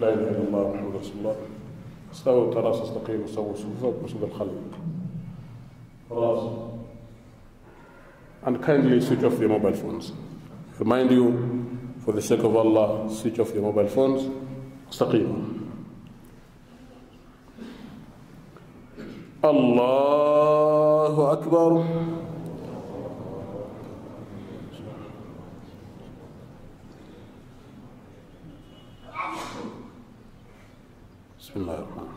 لا إله إلا الله محمد رسول الله استووا تراس استقيموا سووا صفوفكم وسد الخلق خلاص and kindly switch off your mobile phones remind you for the sake of Allah switch off your mobile phones استقيموا الله أكبر بسم الله الرحمن الرحيم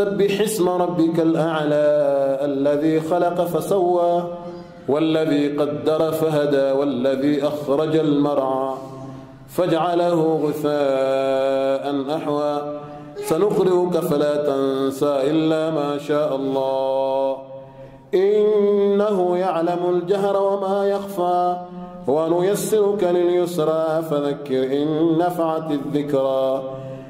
سبح اسم ربك الأعلى الذي خلق فسوى والذي قدر فهدى والذي أخرج المرعى فاجعله غثاء أحوى. سنقرئك فلا تنسى إلا ما شاء الله. إنه يعلم الجهر وما يخفى ونيسرك لليسرى فذكر إن نفعت الذكرى.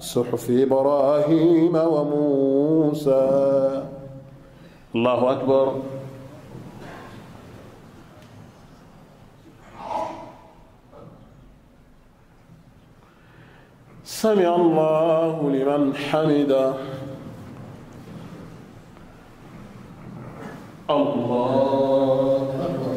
صحف إبراهيم وموسى. الله أكبر. سمع الله لمن حمده. الله أكبر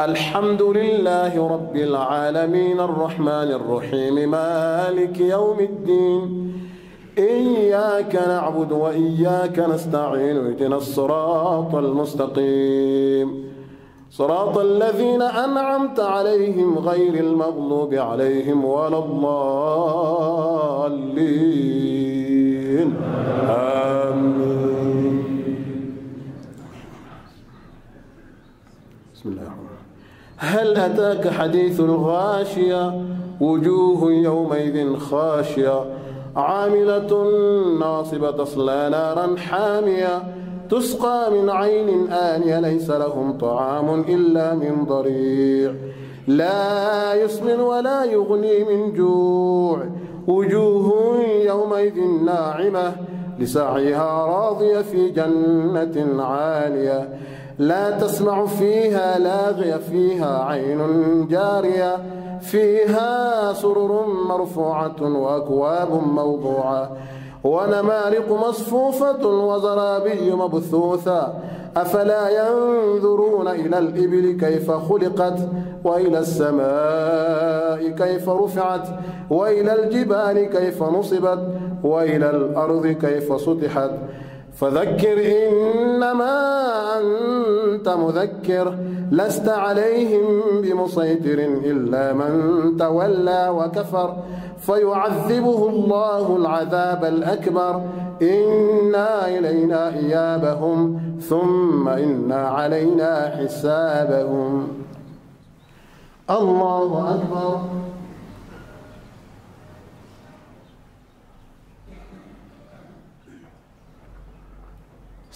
الحمد لله رب العالمين الرحمن الرحيم مالك يوم الدين إياك نعبد وإياك نستعين اهدنا الصراط المستقيم. صراط الذين أنعمت عليهم غير المغضوب عليهم ولا الضالين. آمين بسم الله الرحمن الرحيم هل أتاك حديث الغاشية؟ وجوه يومئذ خاشية. عاملة ناصبة تصلى نارا حامية. تسقى من عين آنية ليس لهم طعام إلا من ضريع. لا يسمن ولا يغني من جوع. وجوه يومئذ ناعمة. لسعيها راضية في جنة عالية. لا تسمع فيها لاغية فيها عين جارية فيها سرر مرفوعة وأكواب موضوعة. ونمارق مصفوفة وزرابي مبثوثة. أفلا ينظرون إلى الإبل كيف خلقت؟ وإلى السماء كيف رفعت؟ وإلى الجبال كيف نصبت؟ وإلى الأرض كيف سطحت؟ فذكر إنما أنت مذكر لست عليهم بمسيطر إلا من تولى وكفر. فيعذبه الله العذاب الأكبر. إنا إلينا إيابهم ثم إنا علينا حسابهم. الله أكبر.